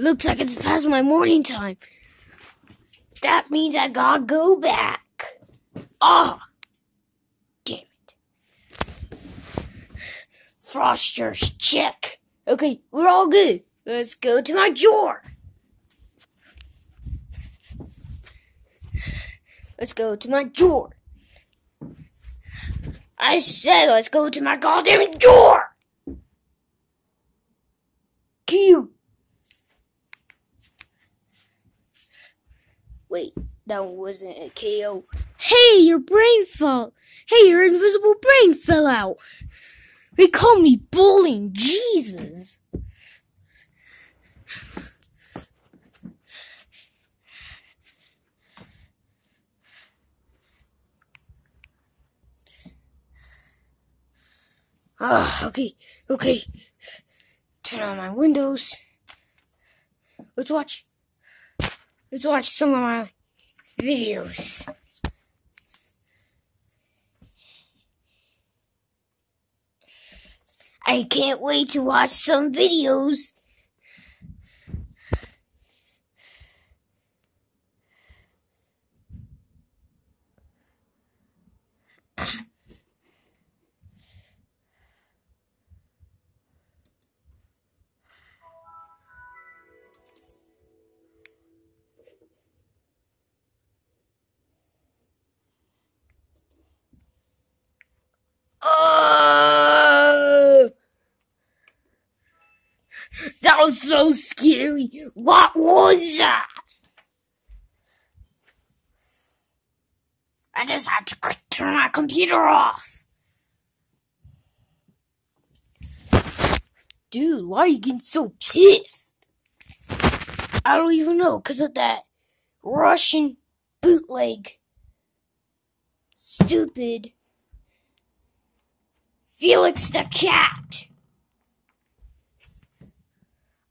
Looks like it's past my morning time. That means I gotta go back. Ah! Damn it. Frosters, check. Okay, we're all good. Let's go to my drawer. Let's go to my drawer. I said let's go to my goddamn drawer. That wasn't a KO. Hey, your brain fell. Hey, your invisible brain fell out. They call me bullying. Jesus. Ah, okay, okay. Turn on my windows. Let's watch. Let's watch some of my videos. I can't wait to watch some videos. That was so scary. What was that? I just have to turn my computer off. Dude, why are you getting so pissed? I don't even know, because of that Russian bootleg. Stupid. Felix the cat.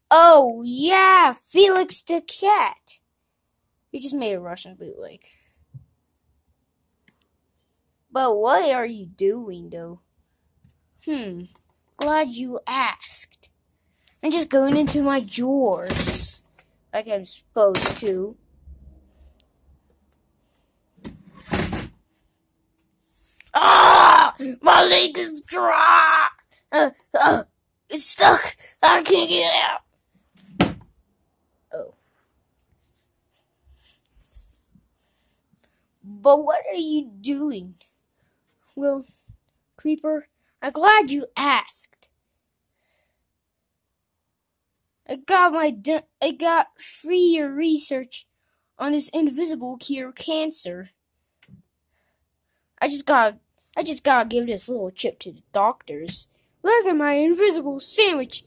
Oh, yeah, Felix the cat. You just made a Russian bootleg. But what are you doing, though? Hmm, glad you asked. I'm just going into my drawers, like I'm supposed to. Ah! My leg is dry! Uh, uh, it's stuck! I can't get it out! But what are you doing? Well, Creeper, I'm glad you asked. I got my I got free research on this invisible cure cancer. I just got I just gotta give this little chip to the doctors. Look at my invisible sandwich.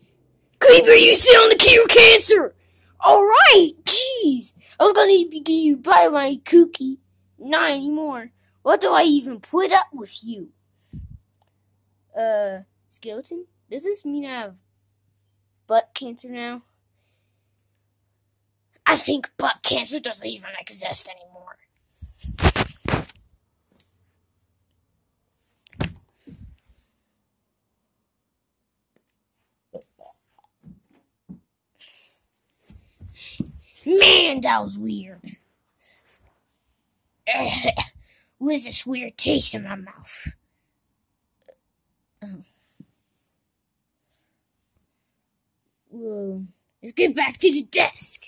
Creeper, you sit on the cure cancer. All right, jeez. I was gonna get you buy my cookie. Not anymore. What do I even put up with you? Uh, skeleton? Does this mean I have butt cancer now? I think butt cancer doesn't even exist anymore. Man, that was weird. what is this weird taste in my mouth? Oh. Whoa. Let's get back to the desk.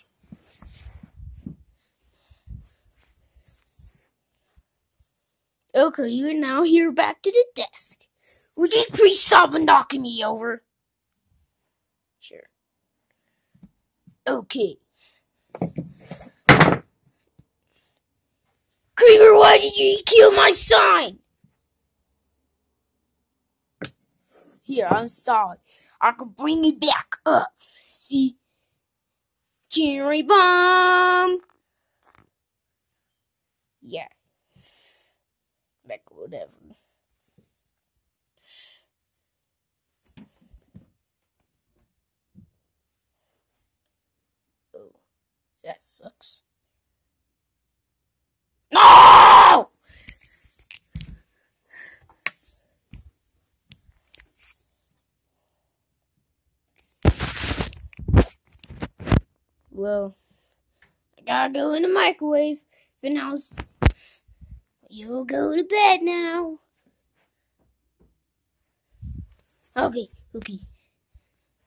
Okay, you're now here back to the desk. Would you please stop knocking me over? Sure. Okay. Creeper, why did you kill my son? Here, I'm sorry. I could bring it back up. See? Cherry bomb! Yeah. Back whatever. Oh, that sucks. Well, I gotta go in the microwave. Then I'll. You'll go to bed now. Okay, okay.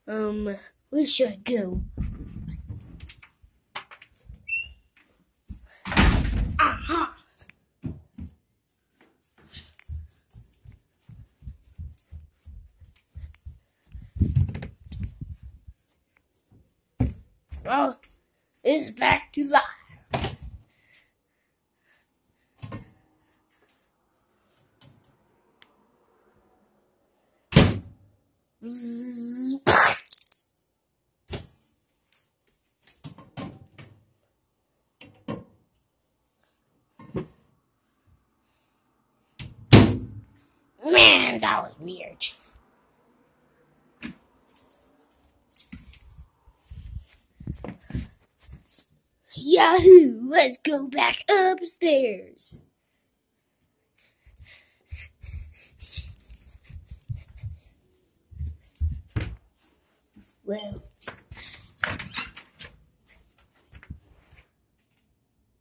Um, where should I go? Well, it's back to life. Man, that was weird. Yahoo! Let's go back upstairs. Well.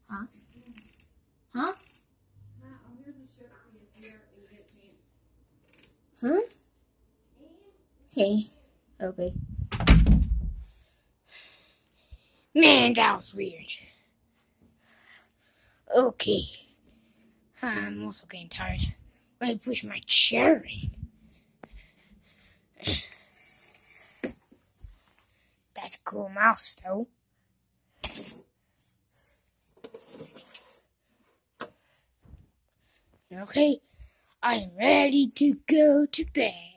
Huh? Huh? Huh? Okay. Okay. Man, that was weird. Okay. I'm also getting tired. Let me push my chair in. That's a cool mouse, though. Okay, I'm ready to go to bed.